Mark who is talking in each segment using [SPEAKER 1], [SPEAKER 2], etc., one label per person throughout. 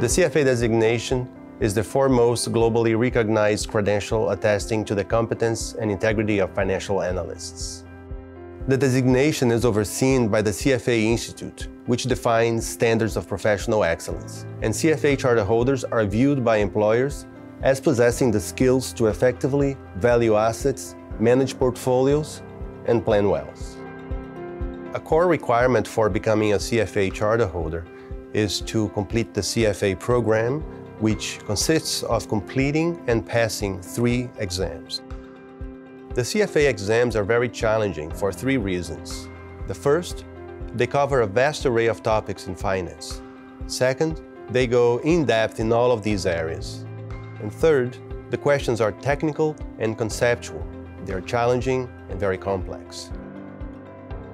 [SPEAKER 1] The CFA designation is the foremost globally recognized credential attesting to the competence and integrity of financial analysts. The designation is overseen by the CFA Institute, which defines standards of professional excellence, and CFA charter holders are viewed by employers as possessing the skills to effectively value assets, manage portfolios, and plan wells. A core requirement for becoming a CFA charter holder is to complete the CFA program, which consists of completing and passing three exams. The CFA exams are very challenging for three reasons. The first, they cover a vast array of topics in finance. Second, they go in depth in all of these areas. And third, the questions are technical and conceptual. They're challenging and very complex.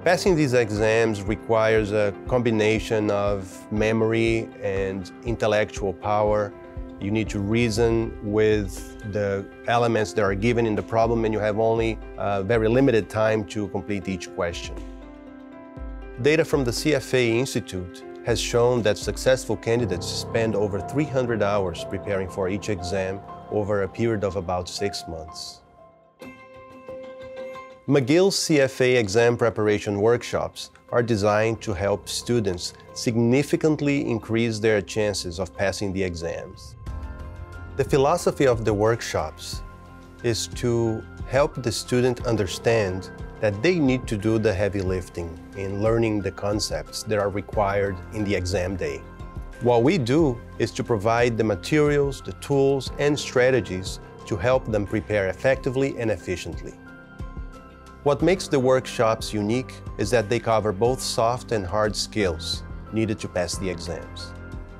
[SPEAKER 1] Passing these exams requires a combination of memory and intellectual power. You need to reason with the elements that are given in the problem and you have only a very limited time to complete each question. Data from the CFA Institute has shown that successful candidates spend over 300 hours preparing for each exam over a period of about six months. McGill's CFA exam preparation workshops are designed to help students significantly increase their chances of passing the exams. The philosophy of the workshops is to help the student understand that they need to do the heavy lifting in learning the concepts that are required in the exam day. What we do is to provide the materials, the tools, and strategies to help them prepare effectively and efficiently. What makes the workshops unique is that they cover both soft and hard skills needed to pass the exams.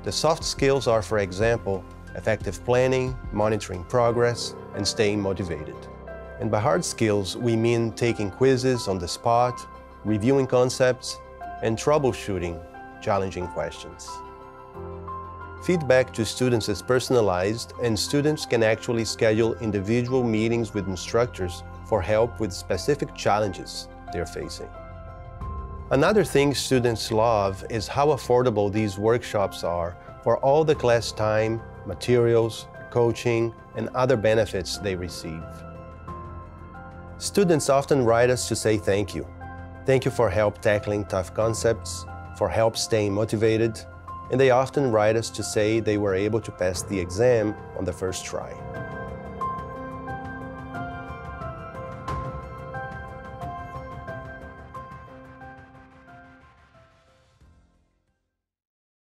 [SPEAKER 1] The soft skills are, for example, effective planning, monitoring progress, and staying motivated. And by hard skills, we mean taking quizzes on the spot, reviewing concepts, and troubleshooting challenging questions. Feedback to students is personalized, and students can actually schedule individual meetings with instructors for help with specific challenges they're facing. Another thing students love is how affordable these workshops are for all the class time, materials, coaching, and other benefits they receive. Students often write us to say thank you. Thank you for help tackling tough concepts, for help staying motivated, and they often write us to say they were able to pass the exam on the first try.